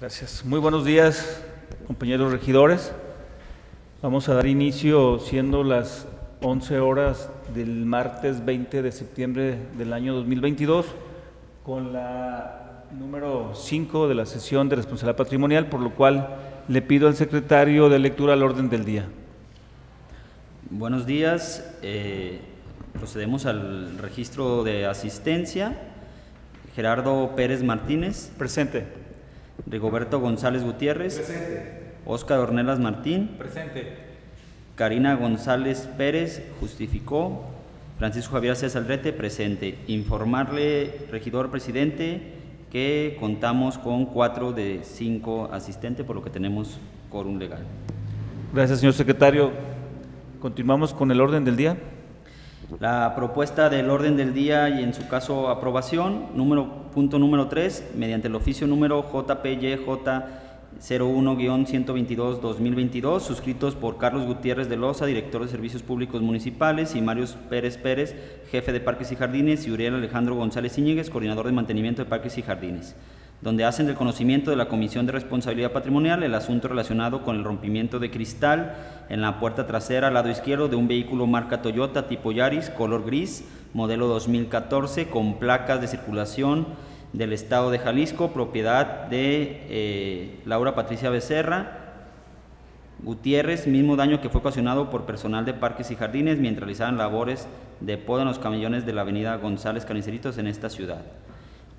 Gracias. Muy buenos días, compañeros regidores. Vamos a dar inicio, siendo las 11 horas del martes 20 de septiembre del año 2022, con la número 5 de la sesión de responsabilidad patrimonial, por lo cual le pido al secretario de lectura al orden del día. Buenos días. eh, procedemos al registro de asistencia. Gerardo Pérez Martínez, Presente. Rigoberto González Gutiérrez, Óscar Ornelas Martín, Presente. Karina González Pérez, justificó. Francisco Javier César Aldrete, presente. Informarle, regidor presidente, que contamos con cuatro de cinco asistentes, por lo que tenemos quórum legal. Gracias, señor secretario. Continuamos con el orden del día. La propuesta del orden del día y en su caso aprobación, número, punto número 3, mediante el oficio número JPYJ 01-122-2022, suscritos por Carlos Gutiérrez de Loza, director de Servicios Públicos Municipales, y Mario Pérez Pérez, jefe de Parques y Jardines, y Uriel Alejandro González Íñiguez, coordinador de mantenimiento de Parques y Jardines donde hacen del conocimiento de la Comisión de Responsabilidad Patrimonial el asunto relacionado con el rompimiento de cristal en la puerta trasera al lado izquierdo de un vehículo marca Toyota tipo Yaris, color gris, modelo 2014, con placas de circulación del Estado de Jalisco, propiedad de eh, Laura Patricia Becerra, Gutiérrez, mismo daño que fue ocasionado por personal de parques y jardines mientras realizaban labores de poda en los camellones de la avenida González Caniceritos en esta ciudad.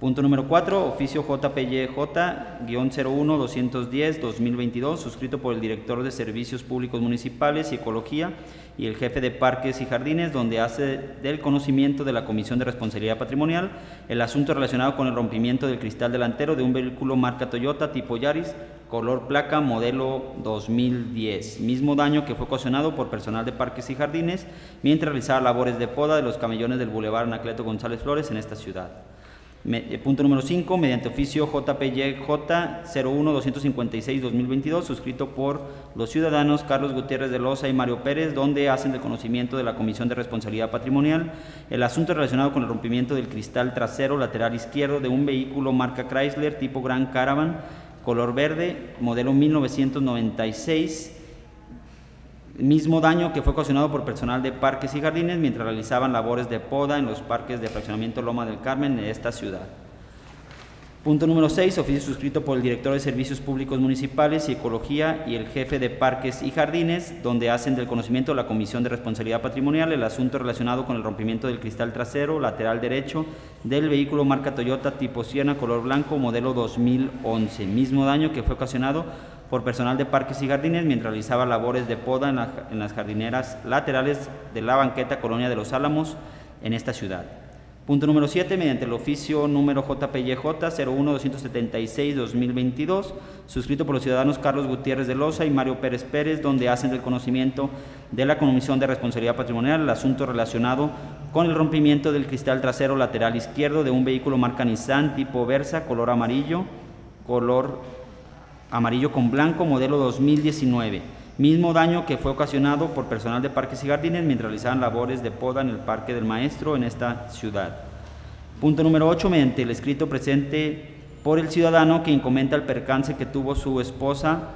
Punto número 4, oficio JPYJ-01-210-2022, suscrito por el director de Servicios Públicos Municipales y Ecología y el jefe de Parques y Jardines, donde hace del conocimiento de la Comisión de Responsabilidad Patrimonial el asunto relacionado con el rompimiento del cristal delantero de un vehículo marca Toyota tipo Yaris, color placa, modelo 2010. Mismo daño que fue ocasionado por personal de Parques y Jardines mientras realizaba labores de poda de los camellones del Boulevard Anacleto González Flores en esta ciudad. Eh, punto número 5, mediante oficio JPYJ 01-256-2022, suscrito por los ciudadanos Carlos Gutiérrez de Loza y Mario Pérez, donde hacen de conocimiento de la Comisión de Responsabilidad Patrimonial el asunto relacionado con el rompimiento del cristal trasero lateral izquierdo de un vehículo marca Chrysler tipo Grand Caravan, color verde, modelo 1996, Mismo daño que fue ocasionado por personal de parques y jardines mientras realizaban labores de poda en los parques de fraccionamiento Loma del Carmen de esta ciudad. Punto número 6. Oficio suscrito por el director de Servicios Públicos Municipales y Ecología y el jefe de Parques y Jardines, donde hacen del conocimiento la Comisión de Responsabilidad Patrimonial el asunto relacionado con el rompimiento del cristal trasero lateral derecho del vehículo marca Toyota tipo Siena color blanco modelo 2011. Mismo daño que fue ocasionado por personal de Parques y Jardines mientras realizaba labores de poda en, la- las jardineras laterales de la banqueta Colonia de los Álamos en esta ciudad. Punto número 7, mediante el oficio número JPYJ 01-276-2022, suscrito por los ciudadanos Carlos Gutiérrez de Loza y Mario Pérez Pérez, donde hacen del conocimiento de la Comisión de Responsabilidad Patrimonial el asunto relacionado con el rompimiento del cristal trasero lateral izquierdo de un vehículo marca Nissan tipo Versa, color amarillo, color amarillo con blanco, modelo 2019. Mismo daño que fue ocasionado por personal de parques y jardines mientras realizaban labores de poda en el Parque del Maestro en esta ciudad. Punto número 8. Mediante el escrito presente por el ciudadano que comenta el percance que tuvo su esposa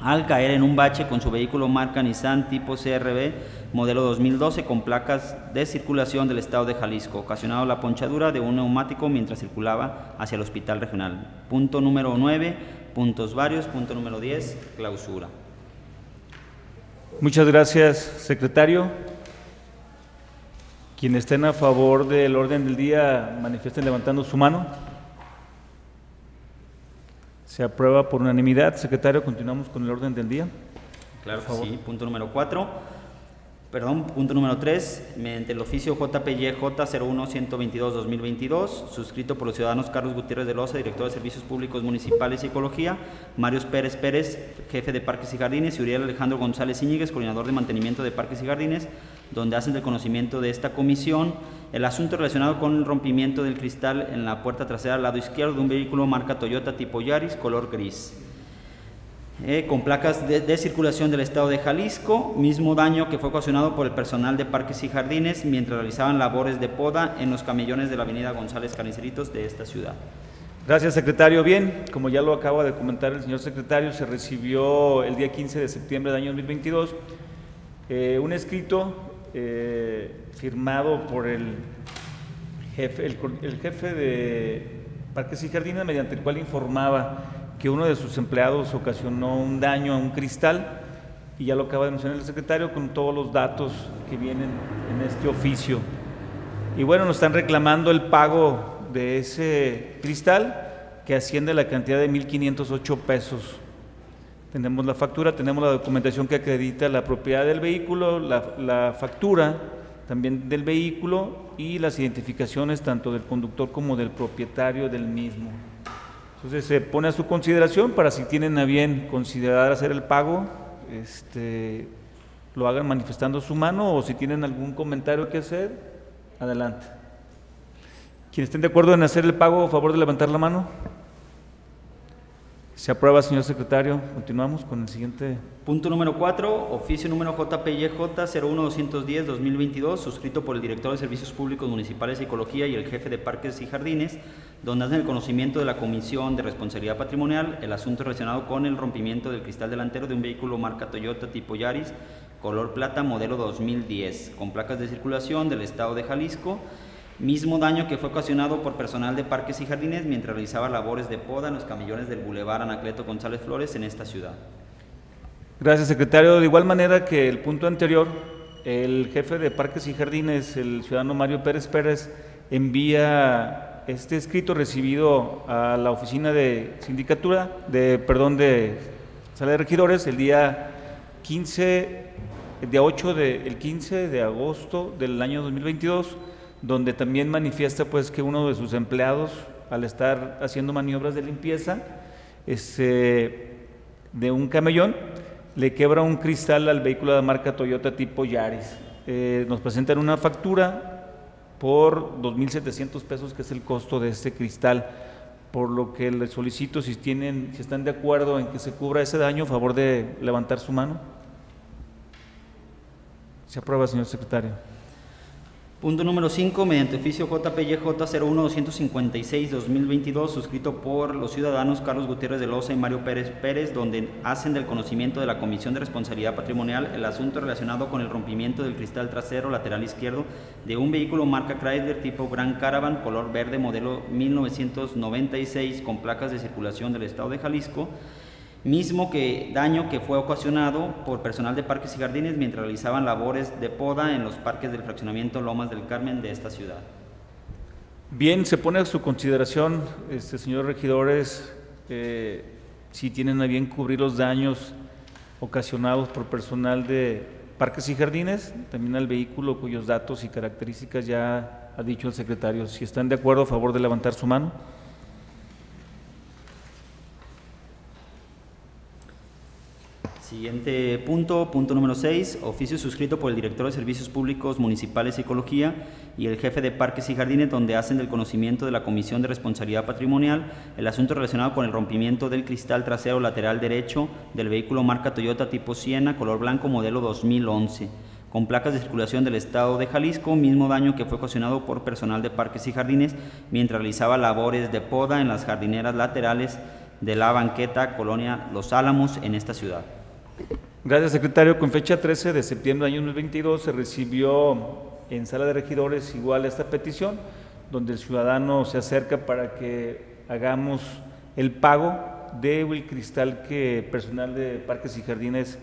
al caer en un bache con su vehículo marca Nissan tipo CRB modelo 2012 con placas de circulación del estado de Jalisco, ocasionado la ponchadura de un neumático mientras circulaba hacia el hospital regional. Punto número 9, puntos varios. Punto número 10, clausura. Muchas gracias, secretario. Quienes estén a favor del orden del día, manifiesten levantando su mano. Se aprueba por unanimidad. Secretario, continuamos con el orden del día. Claro que sí. Punto número 4. Perdón, punto número 3. Mediante el oficio JPYJ 01-122-2022, suscrito por los ciudadanos Carlos Gutiérrez de Loza, director de Servicios Públicos Municipales y Ecología, Mario Pérez Pérez, jefe de Parques y Jardines, y Uriel Alejandro González Íñiguez, coordinador de mantenimiento de Parques y Jardines, donde hacen del conocimiento de esta comisión el asunto relacionado con el rompimiento del cristal en la puerta trasera al lado izquierdo de un vehículo marca Toyota tipo Yaris, color gris eh, con placas de, circulación del estado de Jalisco, mismo daño que fue ocasionado por el personal de parques y jardines mientras realizaban labores de poda en los camellones de la avenida González Caniceritos de esta ciudad. Gracias, secretario. Bien, como ya lo acaba de comentar el señor secretario, se recibió el día 15 de septiembre del año 2022 eh, un escrito eh, firmado por el, jefe de Parques y Jardines, mediante el cual informaba que uno de sus empleados ocasionó un daño a un cristal, y ya lo acaba de mencionar el secretario, con todos los datos que vienen en este oficio. Y bueno, nos están reclamando el pago de ese cristal que asciende a la cantidad de 1.508 pesos. Tenemos la factura, tenemos la documentación que acredita la propiedad del vehículo, la, factura también del vehículo y las identificaciones tanto del conductor como del propietario del mismo. Entonces se pone a su consideración para si tienen a bien considerar hacer el pago, este, lo hagan manifestando su mano o si tienen algún comentario que hacer, adelante. Quienes estén de acuerdo en hacer el pago, a favor de levantar la mano. Se aprueba, señor secretario. Continuamos con el siguiente. Punto número 4, oficio número JPYJ 01210-2022, suscrito por el director de Servicios Públicos Municipales de Ecología y el jefe de Parques y Jardines, donde hacen el conocimiento de la Comisión de Responsabilidad Patrimonial el asunto relacionado con el rompimiento del cristal delantero de un vehículo marca Toyota tipo Yaris, color plata, modelo 2010, con placas de circulación del estado de Jalisco Mismo daño que fue ocasionado por personal de parques y jardines mientras realizaba labores de poda en los camillones del Boulevard Anacleto González Flores en esta ciudad. Gracias, secretario. De igual manera que el punto anterior, el jefe de parques y jardines, el ciudadano Mario Pérez Pérez, envía este escrito recibido a la oficina de sindicatura, de, perdón, de sala de regidores el día 15, el día 8 de, el 15 de agosto del año 2022 donde también manifiesta pues que uno de sus empleados, al estar haciendo maniobras de limpieza este, de un camellón, le quebra un cristal al vehículo de marca Toyota tipo Yaris. Eh, nos presentan una factura por 2.700 pesos, que es el costo de este cristal, por lo que les solicito si, tienen, si están de acuerdo en que se cubra ese daño, a favor de levantar su mano. Se aprueba, señor secretario. Punto número 5. Mediante oficio JPYJ 01256-2022, suscrito por los ciudadanos Carlos Gutiérrez de Loza y Mario Pérez Pérez, donde hacen del conocimiento de la Comisión de Responsabilidad Patrimonial el asunto relacionado con el rompimiento del cristal trasero lateral izquierdo de un vehículo marca Chrysler tipo Gran Caravan, color verde, modelo 1996, con placas de circulación del Estado de Jalisco mismo que daño que fue ocasionado por personal de parques y jardines mientras realizaban labores de poda en los parques del fraccionamiento Lomas del Carmen de esta ciudad. Bien, se pone a su consideración, este, señores regidores, eh, si tienen a bien cubrir los daños ocasionados por personal de parques y jardines, también al vehículo cuyos datos y características ya ha dicho el secretario. Si están de acuerdo, a favor de levantar su mano. Siguiente punto, punto número 6, oficio suscrito por el director de Servicios Públicos Municipales y Ecología y el jefe de Parques y Jardines, donde hacen del conocimiento de la Comisión de Responsabilidad Patrimonial el asunto relacionado con el rompimiento del cristal trasero lateral derecho del vehículo marca Toyota tipo Siena, color blanco, modelo 2011 con placas de circulación del estado de Jalisco, mismo daño que fue ocasionado por personal de parques y jardines mientras realizaba labores de poda en las jardineras laterales de la banqueta Colonia Los Álamos en esta ciudad. Gracias, secretario. Con fecha 13 de septiembre del año 2022 se recibió en sala de regidores igual esta petición, donde el ciudadano se acerca para que hagamos el pago de cristal que personal de parques y jardines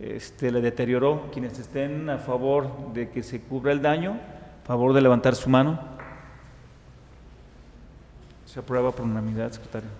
este, le deterioró. Quienes estén a favor de que se cubra el daño, favor de levantar su mano. Se aprueba por unanimidad, secretario.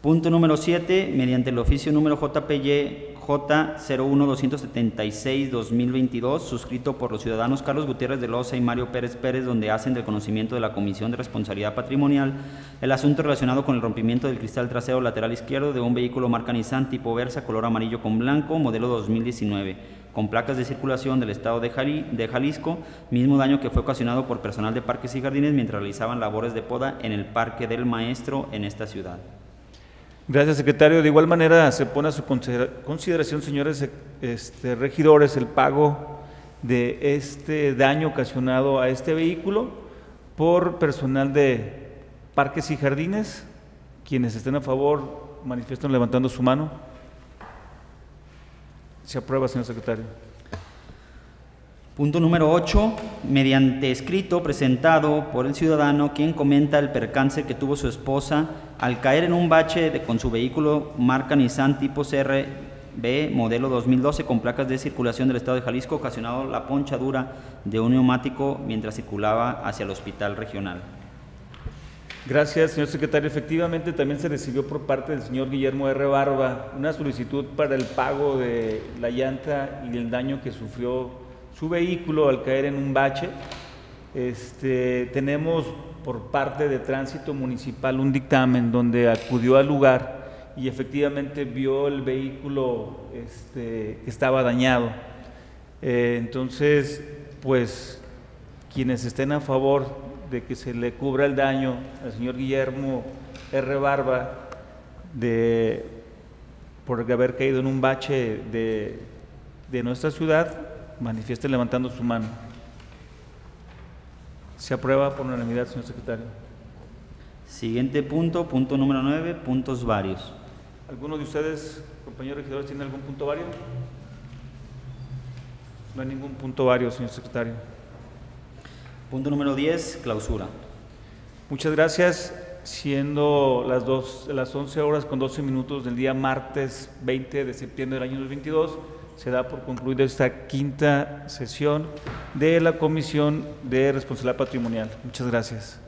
Punto número 7. Mediante el oficio número JPY J01276-2022, suscrito por los ciudadanos Carlos Gutiérrez de Loza y Mario Pérez Pérez, donde hacen del conocimiento de la Comisión de Responsabilidad Patrimonial el asunto relacionado con el rompimiento del cristal trasero lateral izquierdo de un vehículo marca Nissan tipo Versa, color amarillo con blanco, modelo 2019, con placas de circulación del estado de, de Jalisco, mismo daño que fue ocasionado por personal de parques y jardines mientras realizaban labores de poda en el Parque del Maestro en esta ciudad. Gracias, secretario. De igual manera, se pone a su consideración, señores este, regidores, el pago de este daño ocasionado a este vehículo por personal de parques y jardines Quienes estén a favor, manifiestan levantando su mano. Se aprueba, señor secretario. Punto número 8. Mediante escrito presentado por el ciudadano quien comenta el percance que tuvo su esposa al caer en un bache con su vehículo marca Nissan tipo CRB modelo 2012 con placas de circulación del estado de Jalisco ocasionado la ponchadura de un neumático mientras circulaba hacia el hospital regional. Gracias, señor secretario. Efectivamente, también se recibió por parte del señor Guillermo R. Barba una solicitud para el pago de la llanta y el daño que sufrió su vehículo al caer en un bache. Este, tenemos por parte de Tránsito Municipal un dictamen donde acudió al lugar y efectivamente vio el vehículo este, que estaba dañado. Eh, entonces, pues quienes estén a favor de que se le cubra el daño al señor Guillermo R. Barba de, por haber caído en un bache de, de nuestra ciudad, manifieste levantando su mano. Se aprueba por unanimidad, señor secretario. Siguiente punto, punto número 9, puntos varios. ¿Alguno de ustedes, compañeros regidores, tiene algún punto vario? No hay ningún punto vario, señor secretario. Punto número 10, clausura. Muchas gracias. Siendo las, dos, las 11 horas con 12 minutos del día martes 20 de septiembre del año 2022, se da por concluida esta quinta sesión de la Comisión de Responsabilidad Patrimonial. Muchas gracias.